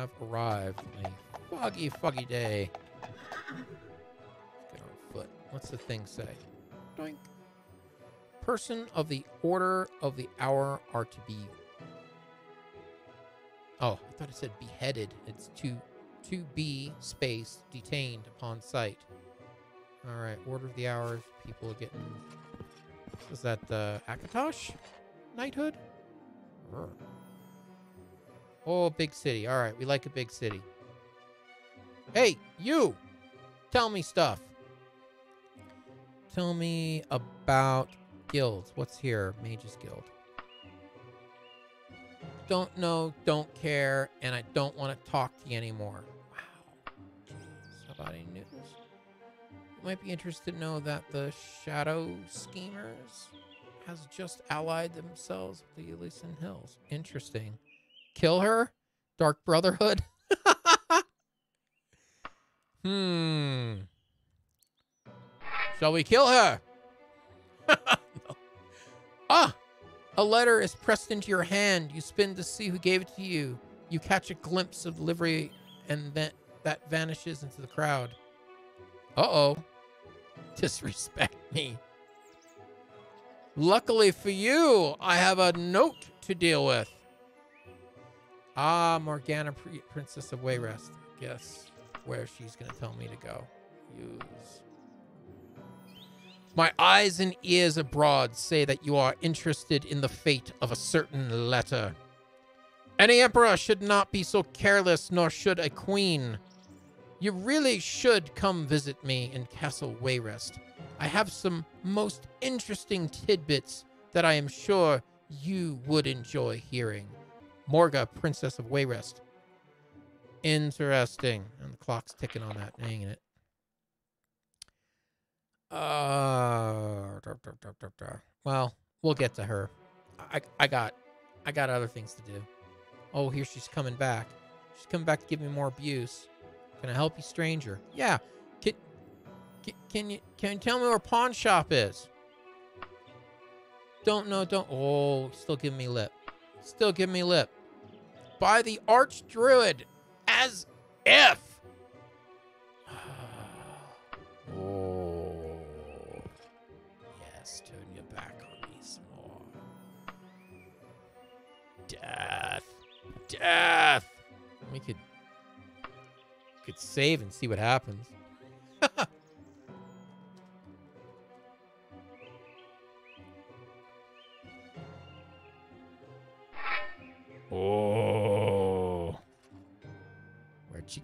have arrived on a foggy, foggy day. Let's get on foot. What's the thing say? Doink. Person of the order of the hour are to be. Oh, I thought it said beheaded. It's to to be space detained upon sight. All right, order of the hours. People are getting. Is that the Akatosh knighthood? Brr. Oh, big city. All right, we like a big city. Hey, you! Tell me stuff. Tell me about guilds. What's here? Mages Guild. Don't know, don't care, and I don't want to talk to you anymore. Wow. Any news? You might be interested to know that the Shadow Schemers has just allied themselves with the Elysian Hills. Interesting. Kill her? Dark Brotherhood? hmm. Shall we kill her? No. Ah! A letter is pressed into your hand. You spin to see who gave it to you. You catch a glimpse of the livery, and then that vanishes into the crowd. Uh oh. Disrespect me. Luckily for you, I have a note to deal with. Ah, Morgiah, Pri- Princess of Wayrest. Guess where she's going to tell me to go. Use. My eyes and ears abroad say that you are interested in the fate of a certain letter. Any emperor should not be so careless, nor should a queen. You really should come visit me in Castle Wayrest. I have some most interesting tidbits that I am sure you would enjoy hearing. Morgiah, Princess of Wayrest. Interesting. And the clock's ticking on that, ain't it? Uh, well, we'll get to her. I, I got, I got other things to do. Oh, here she's coming back. She's coming back to give me more abuse. Can I help you, stranger? Yeah. Can, can, can you can you tell me where pawn shop is? Don't know. Don't. Oh, still giving me lip. Still give me lip. By the arch druid, as if. oh. Yes, turn your back on me. Death. Death. We could could save and see what happens.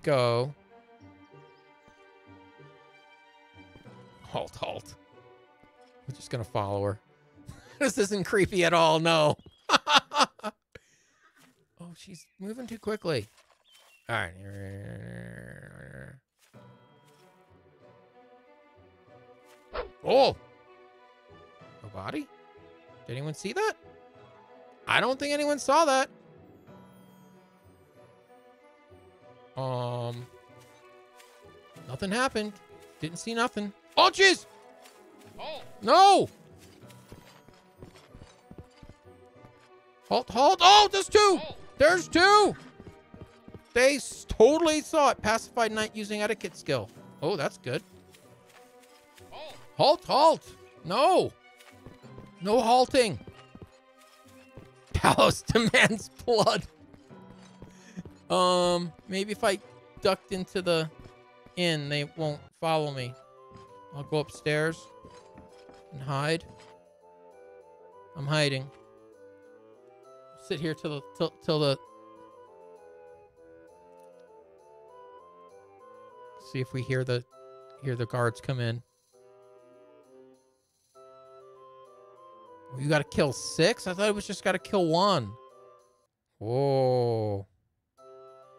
Go? Halt, halt. We're just gonna follow her. this isn't creepy at all, no. oh, she's moving too quickly. All right. Oh. No body? Did anyone see that? I don't think anyone saw that. Um. Nothing happened. Didn't see nothing. Oh, jeez. Oh, No. Halt, halt. Oh, there's two. oh, There's two. They totally saw it. Pacified knight using etiquette skill. Oh, that's good. oh. Halt, halt. No. No halting. Talos demands blood. Um, maybe if I ducked into the inn, they won't follow me. I'll go upstairs and hide. I'm hiding. Sit here till the till, till the see if we hear the hear the guards come in. You got to kill six? I thought it was just got to kill one. Whoa.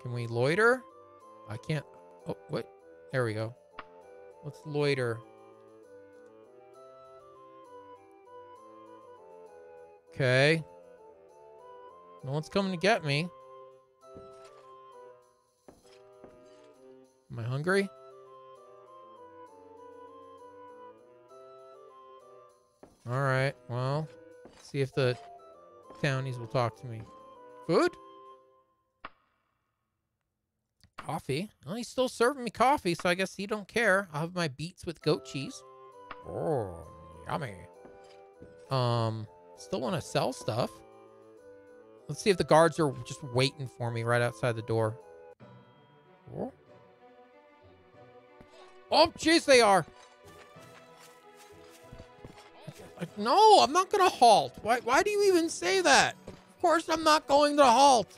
Can we loiter? I can't. Oh, wait. There we go. Let's loiter. Okay. No one's coming to get me. Am I hungry? All right. Well, see if the townies will talk to me. Food? Coffee. Well, he's still serving me coffee, so I guess he don't care. I'll have my beets with goat cheese. Oh, yummy. Um, still want to sell stuff. Let's see if the guards are just waiting for me right outside the door. Oh, oh jeez, they are. No, I'm not going to halt. Why, why do you even say that? Of course I'm not going to halt.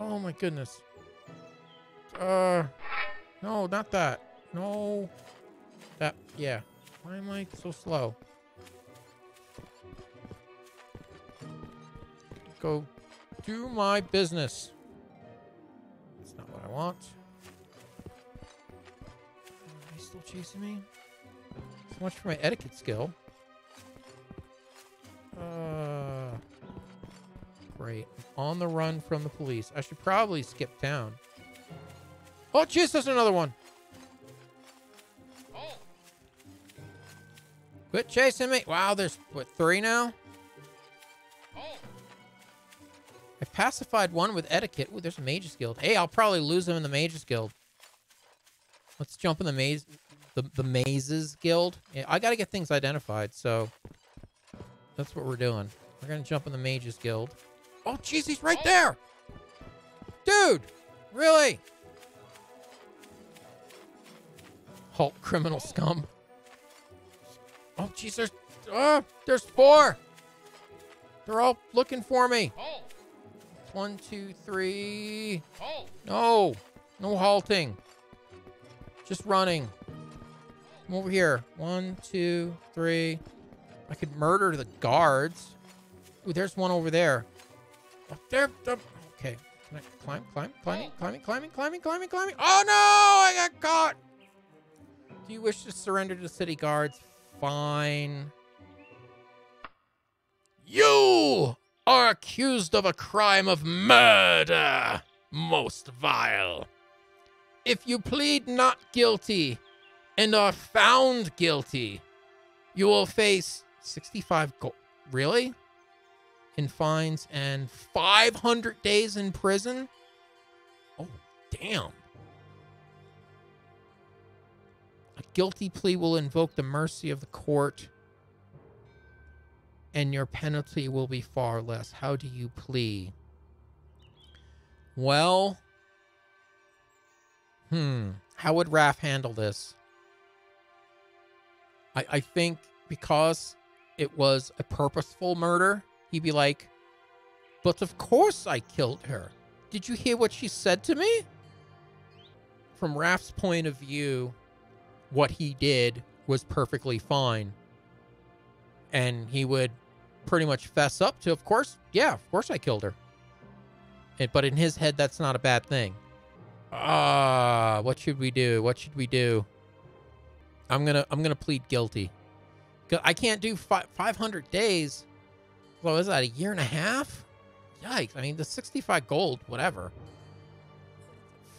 Oh my goodness. Uh, no, not that. No. That, yeah. Why am I so slow? Go do my business. That's not what I want. Are they still chasing me? So much for my etiquette skill. Uh, great. I'm on the run from the police. I should probably skip town. Oh, jeez, there's another one. Halt! Quit chasing me. Wow, there's, what, three now? Halt! I pacified one with etiquette. Ooh, there's a mages guild. Hey, I'll probably lose him in the mages guild. Let's jump in the maze, the the mazes guild. Yeah, I got to get things identified, so that's what we're doing. We're gonna jump in the mages guild. Oh, jeez, he's right there, dude. Really? Halt, criminal scum. Oh, jeez, there's, oh, there's four. They're all looking for me. Halt! One, two, three. Halt! No, no halting. Just running. Come over here. One, two, three. I could murder the guards. Ooh, there's one over there. Oh, there. there- Okay. Can I climb, climb, climbing, climbing, climbing, climbing, climbing, climbing? Oh no! I got caught. Do you wish to surrender to city guards? Fine. You are accused of a crime of murder, most vile. If you plead not guilty and are found guilty, you will face 65 gold. Really? In fines and 500 days in prison? Oh, damn. Guilty plea will invoke the mercy of the court and your penalty will be far less. How do you plea? Well, hmm, how would Raph handle this? I, I think because it was a purposeful murder, he'd be like, But of course I killed her. Did you hear what she said to me? From Raph's point of view, what he did was perfectly fine. And he would pretty much fess up to, of course, yeah, of course I killed her. And, but in his head, that's not a bad thing. Ah, what should we do? What should we do? I'm gonna, I'm gonna plead guilty. I can't do fi- 500 days. What was that? A year and a half? Yikes! I mean, the 65 gold, whatever.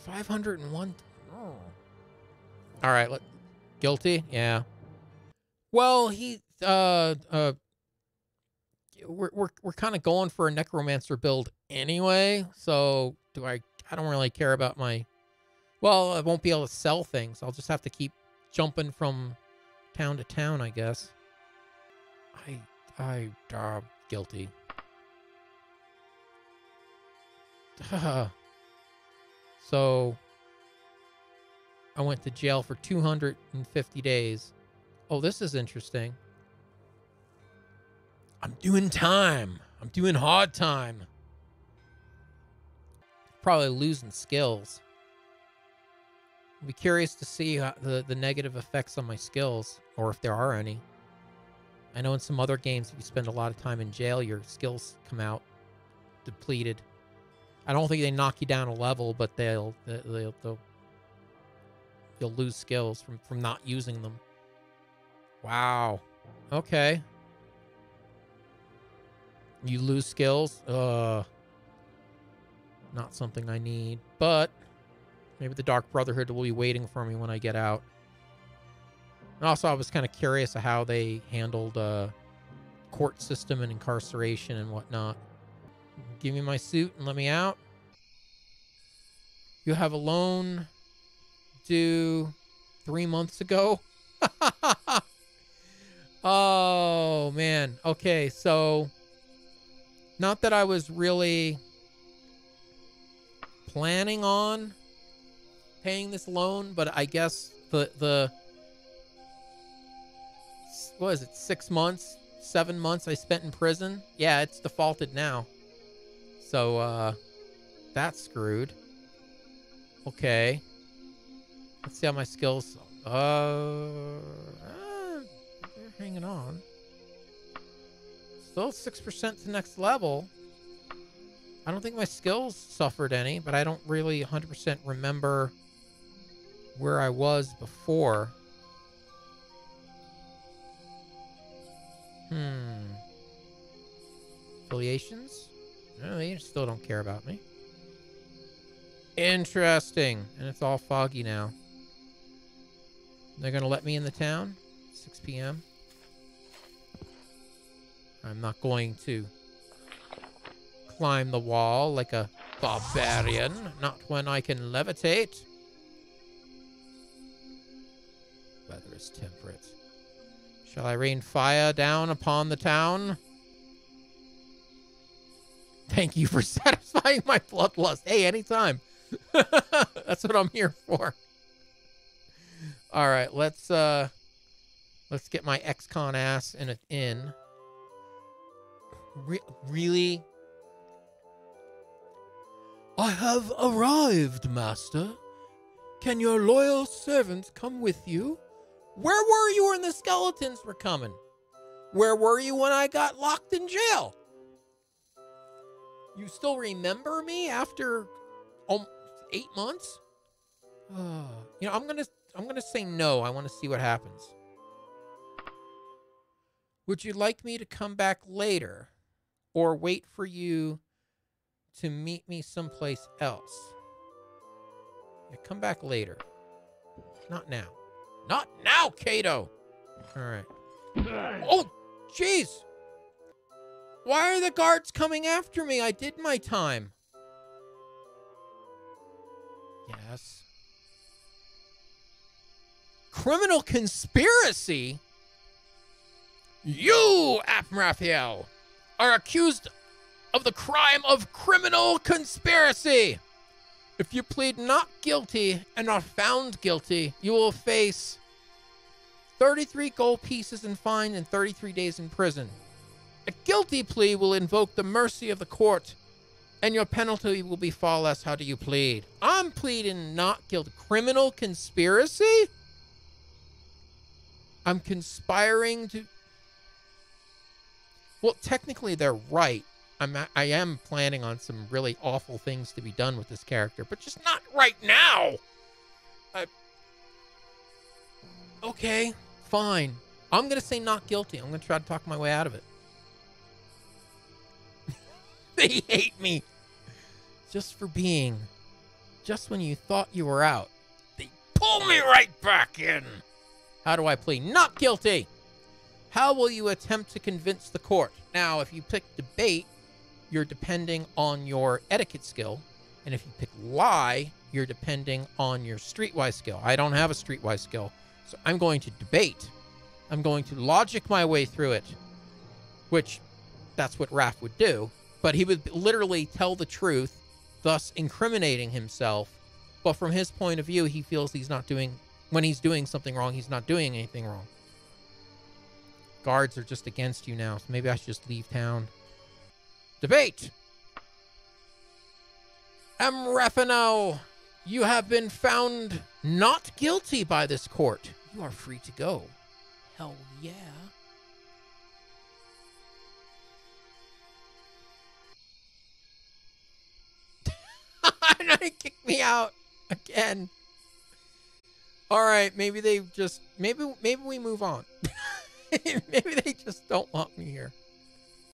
501. Oh. All right, let, guilty. Yeah. Well, he, uh, uh, we're we're we're kind of going for a necromancer build anyway. So do I? I don't really care about my. Well, I won't be able to sell things. I'll just have to keep jumping from town to town, I guess. I I uh, guilty. so I went to jail for 250 days. Oh, this is interesting. I'm doing time. I'm doing hard time. Probably losing skills. I'll be curious to see how the, the negative effects on my skills, or if there are any. I know in some other games, if you spend a lot of time in jail, your skills come out depleted. I don't think they knock you down a level, but they'll they'll they'll, you'll lose skills from from not using them. Wow. Okay. You lose skills. Uh not something I need, but maybe the Dark Brotherhood will be waiting for me when I get out. And also, I was kind of curious of how they handled uh, court system and incarceration and whatnot. Give me my suit and let me out. You have a loan due three months ago. oh, man. Okay, so not that I was really planning on paying this loan, but I guess the the what is it, six months, seven months I spent in prison? Yeah, it's defaulted now. So uh that's screwed. Okay. Let's see how my skills uh, uh they're hanging on. Still six percent to next level. I don't think my skills suffered any, but I don't really 100% remember where I was before. Hmm. Affiliations? No, they still don't care about me. Interesting. And it's all foggy now. They're going to let me in the town? 6 p.m. I'm not going to climb the wall like a barbarian. Not when I can levitate. Weather is temperate. Shall I rain fire down upon the town? Thank you for satisfying my bloodlust. Hey, anytime. That's what I'm here for. All right, let's uh let's get my ex-con ass in a in. Re- really I have arrived, master. Can your loyal servants come with you? Where were you when the skeletons were coming? Where were you when I got locked in jail? You still remember me after um, eight months? Uh, you know, I'm gonna I'm gonna say no. I want to see what happens. Would you like me to come back later, or wait for you to meet me someplace else. Yeah, come back later. Not now. Not now, Kato! Alright. Oh, jeez! Why are the guards coming after me? I did my time. Yes. Criminal conspiracy? You, Amraphenthel, are accused of the crime of criminal conspiracy. If you plead not guilty and are found guilty, you will face 33 gold pieces in fine and 33 days in prison. A guilty plea will invoke the mercy of the court, and your penalty will be far less. How do you plead? I'm pleading not guilty. Criminal conspiracy? I'm conspiring to. Well, technically, they're right. I'm I am planning on some really awful things to be done with this character, but just not right now. I, okay, fine. I'm gonna say not guilty. I'm gonna try to talk my way out of it. they hate me just for being. Just when you thought you were out, they pull me right back in. How do I plead? Not guilty. How will you attempt to convince the court? Now, if you pick debate, you're depending on your etiquette skill. And if you pick lie, you're depending on your streetwise skill. I don't have a streetwise skill. So I'm going to debate. I'm going to logic my way through it, which that's what Raph would do. But he would literally tell the truth, thus incriminating himself. But from his point of view, he feels he's not doing, when he's doing something wrong, he's not doing anything wrong. Guards are just against you now, so maybe I should just leave town. Debate! M. Amraphenthel, you have been found not guilty by this court. You are free to go. Hell yeah. kick me out again. All right, maybe they just maybe maybe we move on. maybe they just don't want me here.